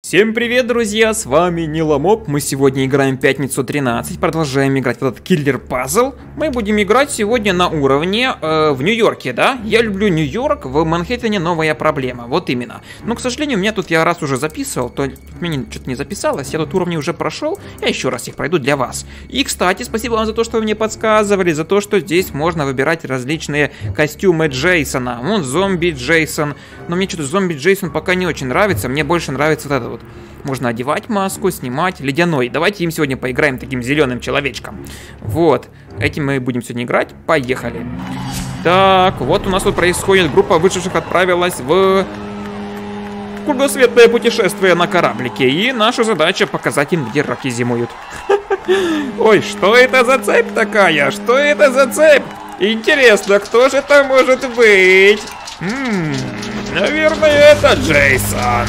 Всем привет, друзья, с вами Ниломоп. Мы сегодня играем Пятницу 13, продолжаем играть в этот киллер-пазл. Мы будем играть сегодня на уровне э, в Нью-Йорке, да? Я люблю Нью-Йорк, в Манхэттене новая проблема, вот именно. Но, к сожалению, у меня тут я раз уже записывал, то мне что-то не записалось, я тут уровни уже прошел, я еще раз их пройду для вас. И, кстати, спасибо вам за то, что вы мне подсказывали, за то, что здесь можно выбирать различные костюмы Джейсона. Вон зомби Джейсон, но мне что-то зомби Джейсон пока не очень нравится, мне больше нравится вот это вот. Можно одевать маску, снимать. Ледяной. Давайте им сегодня поиграем таким зеленым человечком. Вот. Этим мы будем сегодня играть. Поехали. Так, вот у нас тут происходит. Группа выживших отправилась в кругосветное путешествие на кораблике. И наша задача показать им, где раки зимуют. Ой, что это за цепь такая? Что это за цепь? Интересно, кто же это может быть? М наверное, это Джейсон.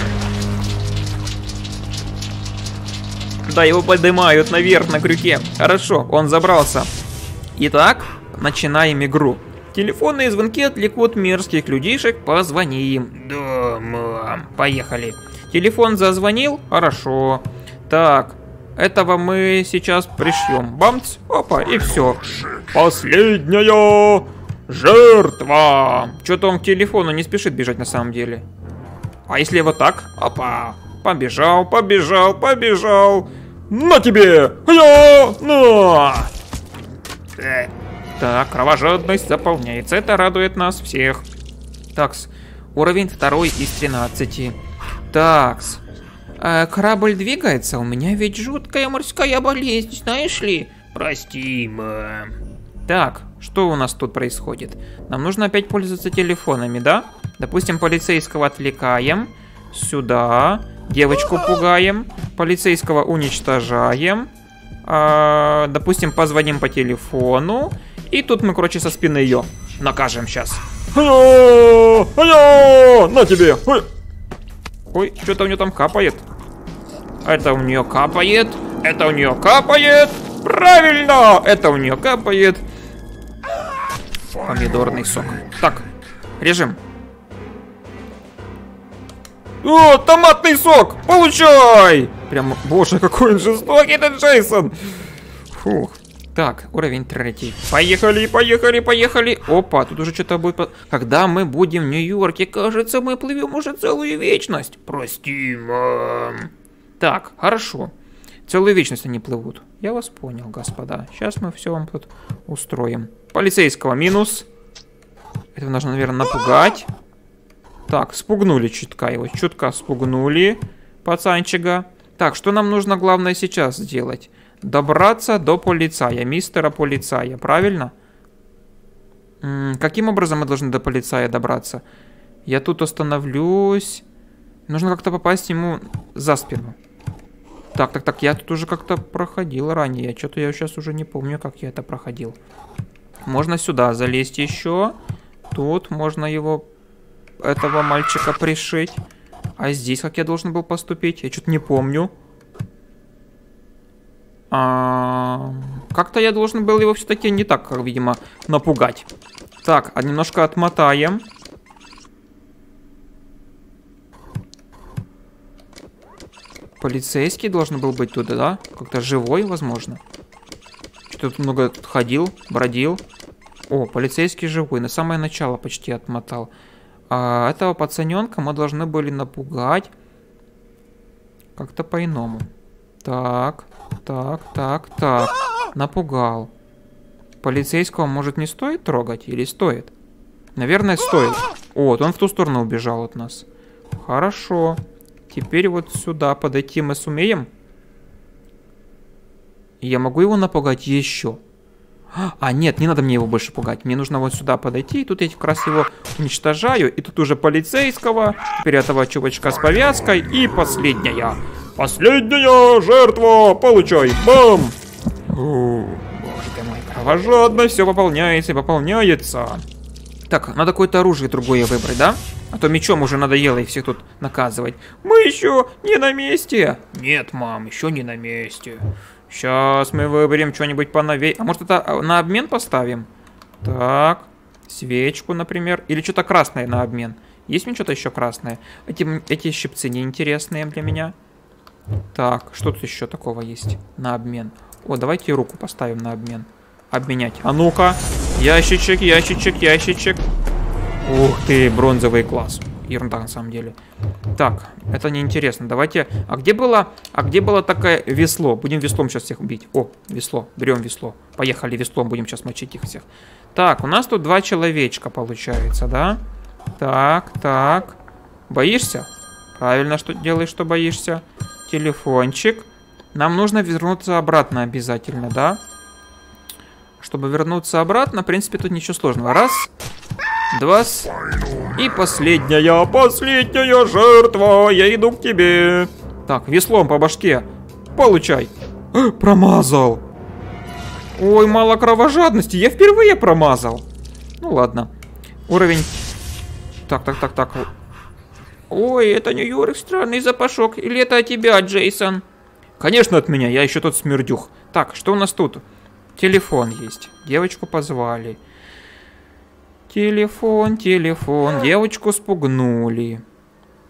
Да, его поднимают наверх на крюке. Хорошо, он забрался. Итак, начинаем игру. Телефонные звонки отвлекут мерзких людишек, позвони им. Да, мам. Поехали. Телефон зазвонил? Хорошо. Так, этого мы сейчас пришьем. Бамц, опа, и все. Последняя жертва. Что-то он к телефону не спешит бежать на самом деле. А если вот так? Опа. Побежал, побежал, побежал. На тебе! Я! На! Так, кровожадность заполняется. Это радует нас всех. Такс. Уровень второй из 13. Такс. Э, корабль двигается. У меня ведь жуткая морская болезнь, знаешь ли? Прости, мам. Так, что у нас тут происходит? Нам нужно опять пользоваться телефонами, да? Допустим, полицейского отвлекаем. Сюда. Девочку пугаем. Полицейского уничтожаем. А, допустим, позвоним по телефону. И тут мы, короче, со спины ее накажем сейчас. На тебе! Ой, что-то у нее там капает. Это у нее капает. Это у нее капает. Правильно! Это у нее капает. Помидорный сок. Так, режим. О, томатный сок! Получай! Прям, боже, какой он жестокий, этот Джейсон! Фух. Так, уровень третий. Поехали, поехали, поехали. Опа, тут уже что-то будет... Когда мы будем в Нью-Йорке, кажется, мы плывем уже целую вечность. Прости, мам. Так, хорошо. Целую вечность они плывут. Я вас понял, господа. Сейчас мы все вам тут устроим. Полицейского минус. Это нужно, наверное, напугать. Так, спугнули чутка его. Чутка спугнули пацанчика. Так, что нам нужно главное сейчас сделать? Добраться до полицая, мистера полицая, правильно? М -м, каким образом мы должны до полицая добраться? Я тут остановлюсь. Нужно как-то попасть ему за спину. Так, так, так, я тут уже как-то проходил ранее. Что-то я сейчас уже не помню, как я это проходил. Можно сюда залезть еще. Тут можно его этого мальчика пришить. А здесь как я должен был поступить? Я что-то не помню. А, Как-то я должен был его все-таки не так, видимо, напугать. Так, а немножко отмотаем. Полицейский должен был быть туда, да? Как-то живой, возможно. Что-то много ходил, бродил. О, полицейский живой. На самое начало почти отмотал. А этого пацаненка мы должны были напугать как-то по-иному. Так, так, так, так. Напугал. Полицейского, может, не стоит трогать? Или стоит? Наверное, стоит. Вот, он в ту сторону убежал от нас. Хорошо. Теперь вот сюда подойти мы сумеем? Я могу его напугать еще. А, нет, не надо мне его больше пугать. Мне нужно вот сюда подойти, и тут я как раз его уничтожаю. И тут уже полицейского, теперь этого чувачка с повязкой. И последняя. Последняя жертва! Получай! Бам! О, боже ты все пополняется и пополняется. Так, надо какое-то оружие другое выбрать, да? А то мечом уже надоело их всех тут наказывать. Мы еще не на месте. Нет, мам, еще не на месте. Сейчас мы выберем что-нибудь поновей. А может это а, на обмен поставим? Так, свечку, например. Или что-то красное на обмен. Есть мне что-то еще красное? Эти, эти щипцы неинтересные для меня. Так, что тут еще такого есть на обмен? О, давайте руку поставим на обмен. Обменять. А ну-ка. Ящичек, ящичек, ящичек. Ух ты, бронзовый класс. Ерунда на самом деле. Так, это неинтересно. Давайте... А где было... А где было такое весло? Будем веслом сейчас всех бить. О, весло. Берем весло. Поехали веслом, будем сейчас мочить их всех. Так, у нас тут два человечка получается, да? Так, так. Боишься? Правильно, что делаешь, что боишься. Телефончик. Нам нужно вернуться обратно обязательно, да? Чтобы вернуться обратно, в принципе, тут ничего сложного. Раз, два, и последняя, последняя жертва. Я иду к тебе. Так, веслом по башке. Получай. промазал. Ой, мало кровожадности. Я впервые промазал. Ну ладно. Уровень так, так, так, так. Ой, это Нью-Йорк, странный запашок. Или это от тебя, Джейсон? Конечно, от меня. Я еще тот смердюх. Так, что у нас тут? Телефон есть. Девочку позвали. Телефон, телефон. Девочку спугнули.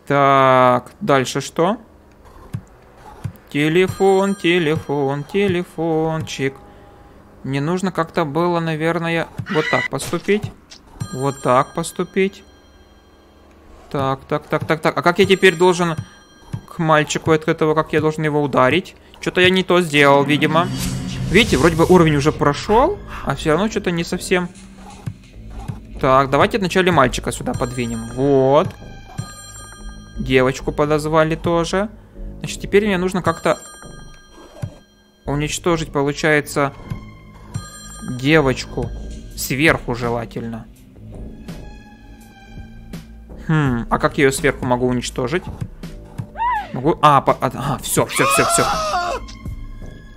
Так, дальше что? Телефон, телефон, телефончик. Мне нужно как-то было, наверное, вот так поступить. Вот так поступить. Так, так, так, так, так. А как я теперь должен к мальчику от этого, как я должен его ударить? Что-то я не то сделал, видимо. Видите, вроде бы уровень уже прошел, а все равно что-то не совсем... Так, давайте вначале мальчика сюда подвинем. Вот. Девочку подозвали тоже. Значит, теперь мне нужно как-то уничтожить, получается, девочку. Сверху желательно. Хм, а как я ее сверху могу уничтожить? Могу... А, по... а, все, все, все, все.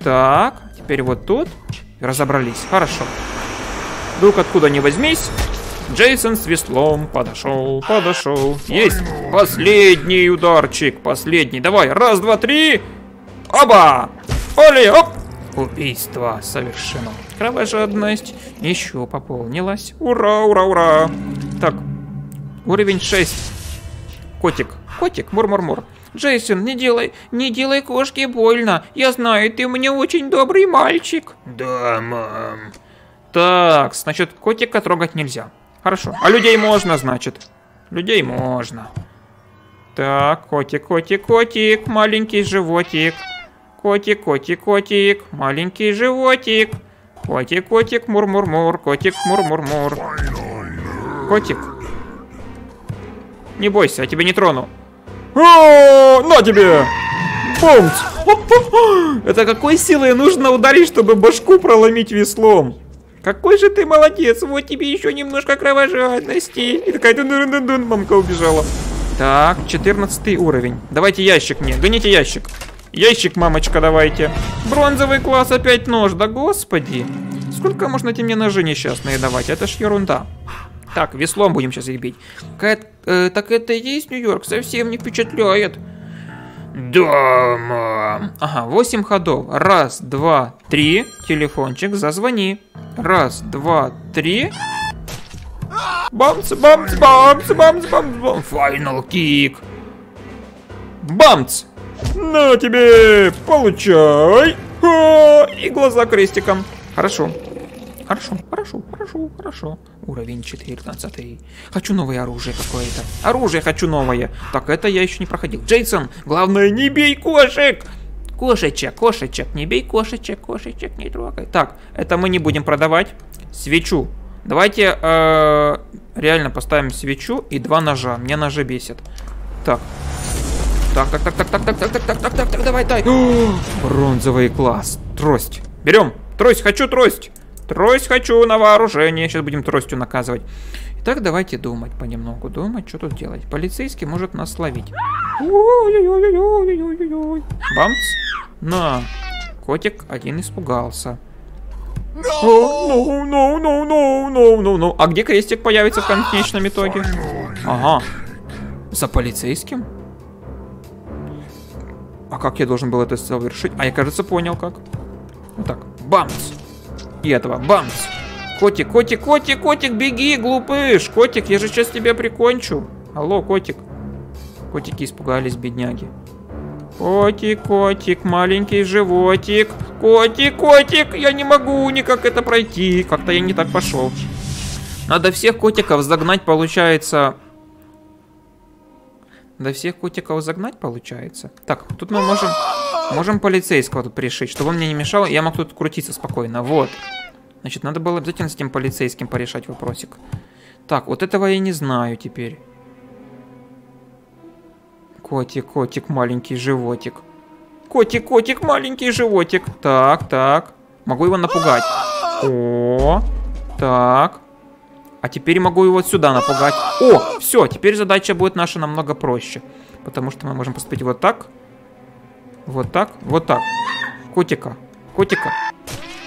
Так, теперь вот тут. Разобрались, хорошо. Вдруг откуда не возьмись. Джейсон с веслом подошел, подошел. Есть последний ударчик, последний. Давай, раз, два, три. Оба! Оли, оп! Убийство совершено. Кровожадность еще пополнилась. Ура, ура, ура. Так, Уровень 6. Котик. Котик, мур-мур-мур. Джейсон, не делай, не делай кошке больно. Я знаю, ты мне очень добрый мальчик. Да, мам. Так, значит, котика трогать нельзя. Хорошо. А людей можно, значит. Людей можно. Так, котик, котик, котик, маленький животик. Котик, котик, котик, маленький животик. Котик, котик, мур-мур-мур, котик, мур-мур-мур. Котик, не бойся, я тебя не трону. О, на тебе! Бомб! Это какой силой нужно ударить, чтобы башку проломить веслом? Какой же ты молодец, вот тебе еще немножко кровожадности. И такая дун дун дун мамка убежала. Так, 14 уровень. Давайте ящик мне, гоните ящик. Ящик, мамочка, давайте. Бронзовый класс, опять нож, да господи. Сколько можно эти мне ножи несчастные давать, это ж ерунда. Так, веслом будем сейчас их бить. Э, так это и есть Нью-Йорк? Совсем не впечатляет. Да, мам. Ага, 8 ходов. Раз, два, три. Телефончик, зазвони. Раз, два, три. Бамц, бамц, бамц, бамц, бамц, бамц. Файнал кик. Бамц. На тебе, получай. Ха, и глаза крестиком. Хорошо. Хорошо, хорошо, хорошо, хорошо. Уровень 14. Хочу новое оружие какое-то. Оружие хочу новое. Так, это я еще не проходил. Джейсон, главное, не бей кошек! Кошечек, кошечек, не бей кошечек, кошечек, не трогай. Так, это мы не будем продавать. Свечу. Давайте э, реально поставим свечу и два ножа. Мне ножи бесит. Так. Так, так, так, так, так, так, так, так, так, так, так, так, давай, дай. Бронзовый класс. Трость. Берем. Трость, хочу трость. Трость хочу на вооружение. Сейчас будем тростью наказывать. Итак, давайте думать понемногу. Думать, что тут делать. Полицейский может нас словить. Бамц. На. Котик один испугался. No, no, no, no, no, no, no. А где крестик появится в конечном итоге? Ага. За полицейским? А как я должен был это совершить? А я, кажется, понял как. Вот так. Бамс. И этого. Бамс. Котик, котик, котик, котик, беги, глупыш. Котик, я же сейчас тебя прикончу. Алло, котик. Котики испугались, бедняги. Котик, котик, маленький животик. Котик, котик, я не могу никак это пройти. Как-то я не так пошел. Надо всех котиков загнать, получается... Надо всех котиков загнать, получается. Так, тут мы можем... Можем полицейского тут пришить, чтобы он мне не мешал. Я мог тут крутиться спокойно. Вот. Значит, надо было обязательно с этим полицейским порешать вопросик. Так, вот этого я не знаю теперь. Котик, котик, маленький животик. Котик, котик, маленький животик. Так, так. Могу его напугать. О, так. А теперь могу его сюда напугать. О, все, теперь задача будет наша намного проще. Потому что мы можем поступить вот так. Вот так, вот так. Котика, котика.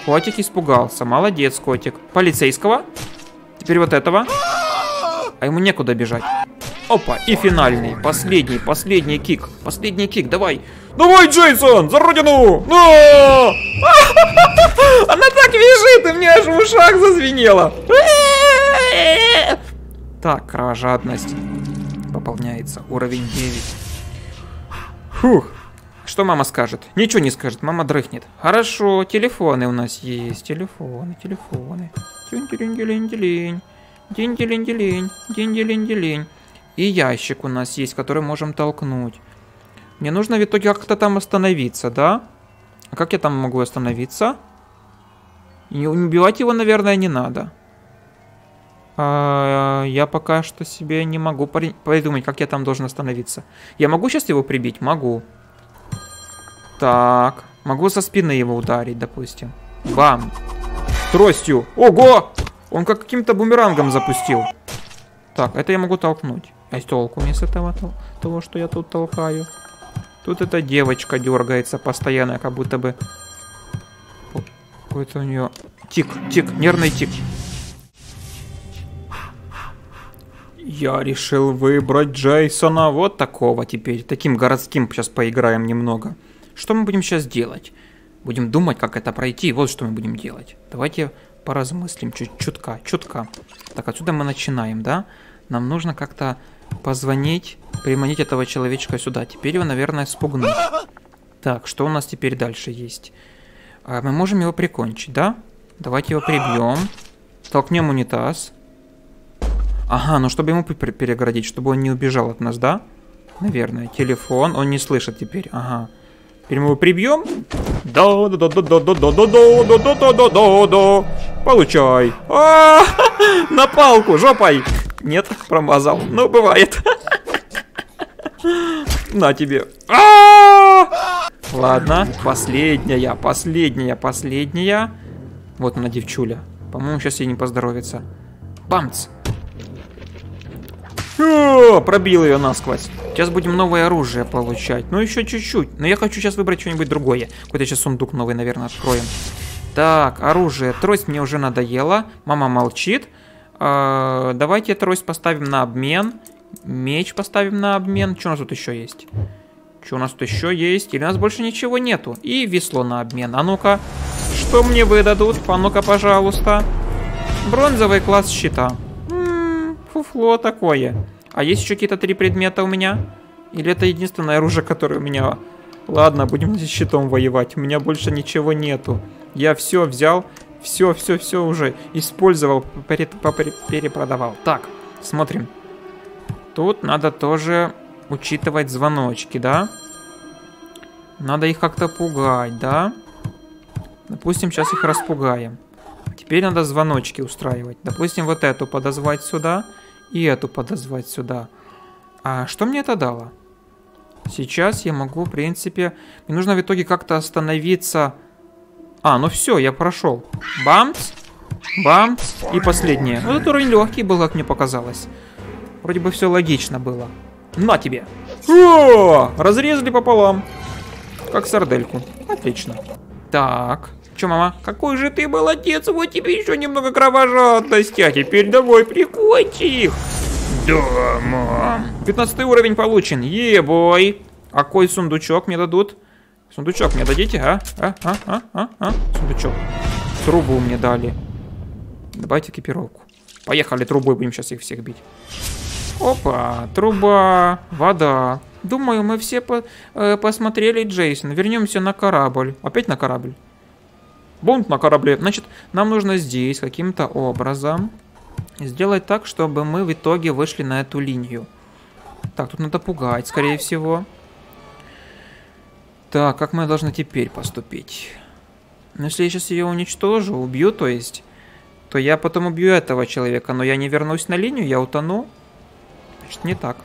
Котик испугался. Молодец, котик. Полицейского. Теперь вот этого. А ему некуда бежать. Опа, и финальный, последний, последний кик. Последний кик, давай. Давай, Джейсон, за родину! Но! Она так вяжет, и мне аж в ушах зазвенело. Так, кровожадность. Пополняется. Уровень 9. Фух. Что мама скажет? Ничего не скажет, мама дрыхнет. Хорошо, телефоны у нас есть. Телефоны, телефоны. Динь-дилинь-дилинь. И ящик у нас есть, который можем толкнуть. Мне нужно в итоге как-то там остановиться, да? А как я там могу остановиться? И убивать его, наверное, не надо. А, я пока что себе не могу придумать, как я там должен остановиться. Я могу сейчас его прибить? Могу. Так. Могу со спины его ударить, допустим. Бам. Тростью. Ого! Он как каким-то бумерангом запустил. Так, это я могу толкнуть. А толку мне с этого того, что я тут толкаю? Тут эта девочка дергается постоянно, как будто бы... Какой-то у нее... Тик, тик, нервный тик. Я решил выбрать Джейсона вот такого теперь. Таким городским сейчас поиграем немного. Что мы будем сейчас делать? Будем думать, как это пройти. Вот что мы будем делать. Давайте поразмыслим чуть чутка, чутка. Так, отсюда мы начинаем, да? Нам нужно как-то позвонить, приманить этого человечка сюда. Теперь его, наверное, спугнуть. Так, что у нас теперь дальше есть? А, мы можем его прикончить, да? Давайте его прибьем. Толкнем унитаз. Ага, ну чтобы ему перегородить, чтобы он не убежал от нас, да? Наверное. Телефон, он не слышит теперь. Ага. Теперь мы его прибьем. Да, да, да, да, да, да, да, да, да, да, да, да, да, да. Получай. А, на палку, жопой. Нет, промазал. Ну, бывает. На тебе. А! Ладно, последняя, последняя, последняя. Вот она, девчуля. По-моему, сейчас ей не поздоровится. Бамц. О, пробил ее насквозь. Сейчас будем новое оружие получать. Ну, еще чуть-чуть. Но я хочу сейчас выбрать что-нибудь другое. Какой-то сейчас сундук новый, наверное, откроем. Так, оружие. Трость мне уже надоела. Мама молчит. Э, давайте трость поставим на обмен. Меч поставим на обмен. Что у нас тут еще есть? Что у нас тут еще есть? Или у нас больше ничего нету? И весло на обмен. А ну-ка, что мне выдадут? А ну-ка, пожалуйста. Бронзовый класс щита. Фуфло такое. А есть еще какие-то три предмета у меня? Или это единственное оружие, которое у меня... Ладно, будем с щитом воевать. У меня больше ничего нету. Я все взял все, все, все уже использовал, перепродавал. Так, смотрим. Тут надо тоже учитывать звоночки, да? Надо их как-то пугать, да? Допустим, сейчас их распугаем. Теперь надо звоночки устраивать. Допустим, вот эту подозвать сюда и эту подозвать сюда. А что мне это дало? Сейчас я могу, в принципе... Мне нужно в итоге как-то остановиться а, ну все, я прошел. Бамс, бамс и последнее. Ну, этот уровень легкий был, как мне показалось. Вроде бы все логично было. На тебе. О, разрезали пополам. Как сардельку. Отлично. Так. Че, мама? Какой же ты молодец. Вот тебе еще немного кровожадности. А теперь давай прикончи их. Да, мам. 15 уровень получен. Ебой. А какой сундучок мне дадут? Сундучок мне дадите, а? А, а, а, а, а? Сундучок. Трубу мне дали. Давайте экипировку. Поехали трубой, будем сейчас их всех бить. Опа, труба, вода. Думаю, мы все по э, посмотрели Джейсон. Вернемся на корабль. Опять на корабль. Бунт на корабле. Значит, нам нужно здесь каким-то образом сделать так, чтобы мы в итоге вышли на эту линию. Так, тут надо пугать, скорее всего. Так, как мы должны теперь поступить? Ну, если я сейчас ее уничтожу, убью, то есть, то я потом убью этого человека, но я не вернусь на линию, я утону. Значит, не так.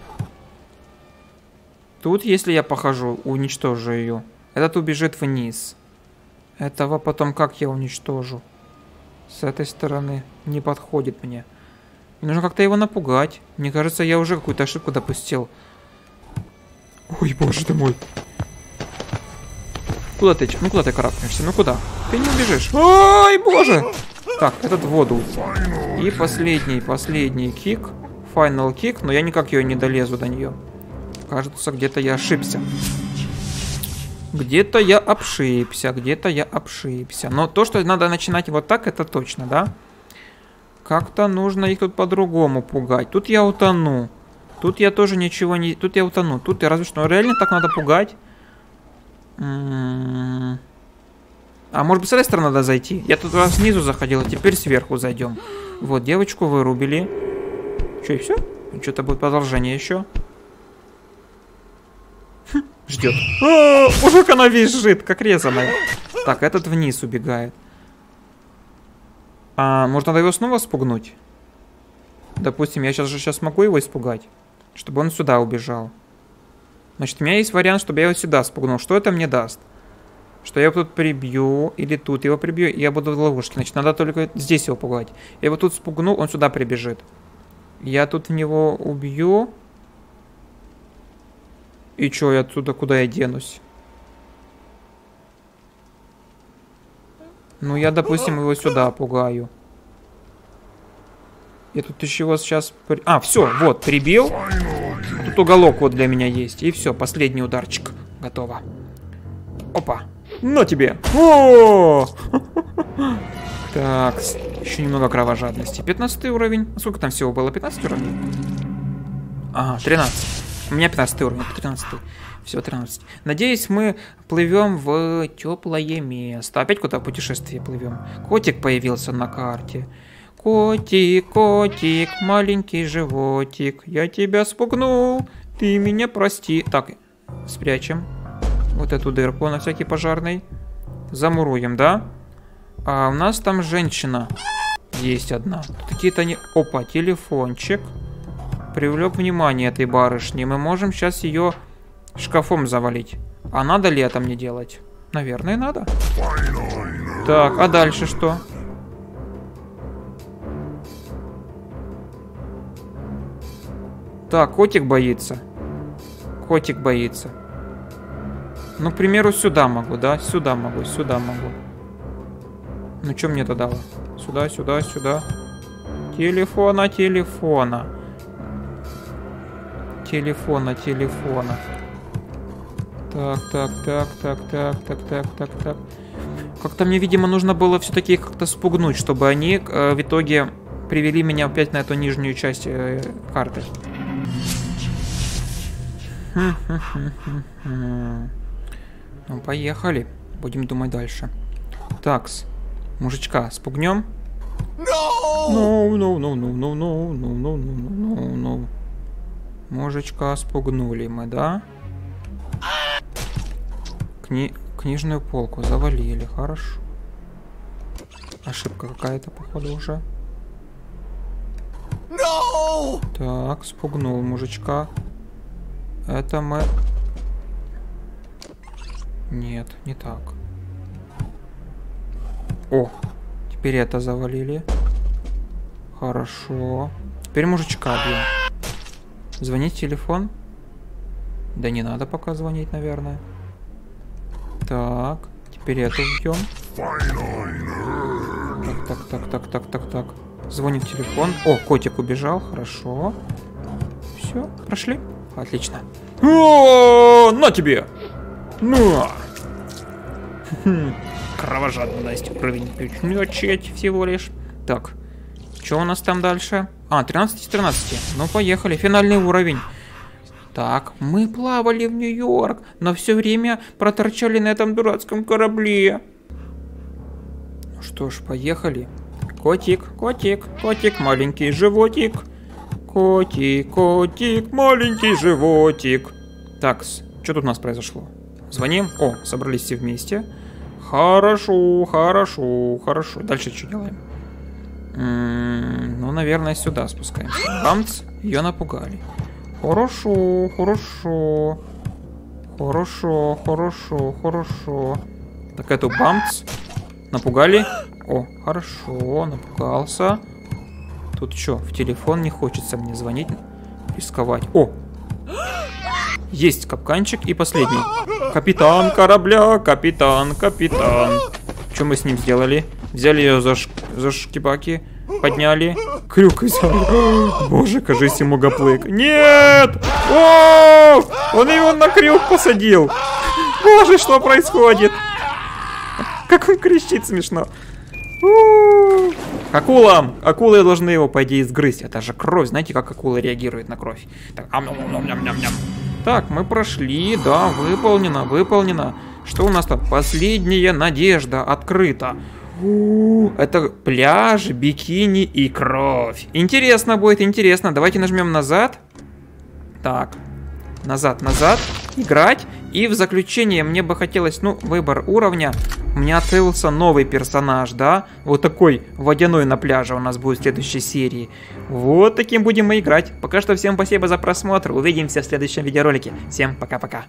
Тут, если я похожу, уничтожу ее, этот убежит вниз. Этого потом как я уничтожу? С этой стороны не подходит мне. Мне нужно как-то его напугать. Мне кажется, я уже какую-то ошибку допустил. Ой, боже ты мой. Куда ты? Ну куда ты карабкаешься? Ну куда? Ты не убежишь. Ой, боже! Так, этот в воду. И последний, последний кик. Final кик, но я никак ее не долезу до нее. Кажется, где-то я ошибся. Где-то я обшибся, где-то я обшибся. Но то, что надо начинать вот так, это точно, да? Как-то нужно их тут по-другому пугать. Тут я утону. Тут я тоже ничего не... Тут я утону. Тут я разве что... Реально так надо пугать? М-м-м. А может быть с этой стороны надо зайти? Я тут снизу заходил, а теперь сверху зайдем. Вот, девочку вырубили. Что, и все? Что-то будет продолжение еще. Ждет. А, мужик, она визжит, как резаная. Так, этот вниз убегает. А, может, надо его снова спугнуть? Допустим, я сейчас же сейчас могу его испугать, чтобы он сюда убежал. Значит, у меня есть вариант, чтобы я его сюда спугнул. Что это мне даст? Что я его тут прибью, или тут его прибью, и я буду в ловушке. Значит, надо только здесь его пугать. Я его тут спугну, он сюда прибежит. Я тут в него убью. И чё, я оттуда куда я денусь? Ну, я, допустим, его сюда пугаю. Я тут еще его сейчас... А, все, вот, прибил. Тут уголок вот для меня есть. И все, последний ударчик. Готово. Опа. На тебе. О! Так, еще немного кровожадности. 15 уровень. Сколько там всего было? 15 уровней? Ага, 13. У меня 15 уровень, 13. Всего 13. Надеюсь, мы плывем в теплое место. Опять куда путешествие плывем. Котик появился на карте. Котик, котик, маленький животик, я тебя спугнул, ты меня прости. Так, спрячем вот эту дырку на всякий пожарный. Замуруем, да? А у нас там женщина есть одна. Какие-то не... Опа, телефончик привлек внимание этой барышни. Мы можем сейчас ее шкафом завалить. А надо ли это мне делать? Наверное, надо. Так, а дальше что? Так, котик боится. Котик боится. Ну, к примеру, сюда могу, да? Сюда могу, сюда могу. Ну, что мне это дало? Сюда, сюда, сюда. Телефона, телефона телефона, телефона. Так, так, так, так, так, так, так, так, так. Как-то мне, видимо, нужно было все-таки их как-то спугнуть, чтобы они э, в итоге привели меня опять на эту нижнюю часть э, карты. Ну, поехали. Будем думать дальше. Такс. Мужичка, спугнем? No, no, no, no, no, no, no, no, no, no, no. Мужичка спугнули мы, да? Кни... Книжную полку завалили, хорошо. Ошибка какая-то, походу, уже. No! Так, спугнул мужичка. Это мы... Нет, не так. О, теперь это завалили. Хорошо. Теперь мужичка бьем. Звонить телефон? Да не надо пока звонить, наверное. Так, теперь эту ждем. Так, так, так, так, так, так, так. Звонит телефон. О, котик убежал, хорошо. Все, прошли. Отлично. О, на тебе! На! Кровожадность уровень начать всего лишь. Так, Что у нас там дальше? А, 13 из 13. Ну, поехали. Финальный уровень. Так, мы плавали в Нью-Йорк, но все время проторчали на этом дурацком корабле. Ну что ж, поехали. Котик, котик, котик, маленький животик. Котик, котик, маленький животик. Так, что тут у нас произошло? Звоним. О, собрались все вместе. Хорошо, хорошо, хорошо. Дальше что делаем? Ну, наверное, сюда спускаемся. Бамц, ее напугали. Хорошо, хорошо. Хорошо, хорошо, хорошо. Так эту бамц. Напугали? О, хорошо, напугался. Тут что, в телефон не хочется мне звонить, рисковать. О! Есть капканчик и последний. Капитан корабля, капитан, капитан. Что мы с ним сделали? Взяли ее за, ш... за шкибаки, подняли, крюк взяли. Боже, кажись, ему гоплык. Нет! О! Он его на крюк посадил. Боже, что происходит? Как он кричит смешно. Акула! Акулы должны его, по идее, сгрызть. Это же кровь. Знаете, как акула реагирует на кровь? Так, ам -ням -ням -ням -ням -ням. так мы прошли. Да, выполнено, выполнено. Что у нас там? Последняя надежда открыта. Это пляж, бикини и кровь. Интересно будет, интересно. Давайте нажмем назад. Так, назад, назад. Играть. И в заключение мне бы хотелось, ну, выбор уровня. У меня открылся новый персонаж, да? Вот такой водяной на пляже у нас будет в следующей серии. Вот таким будем мы играть. Пока что всем спасибо за просмотр. Увидимся в следующем видеоролике. Всем пока-пока.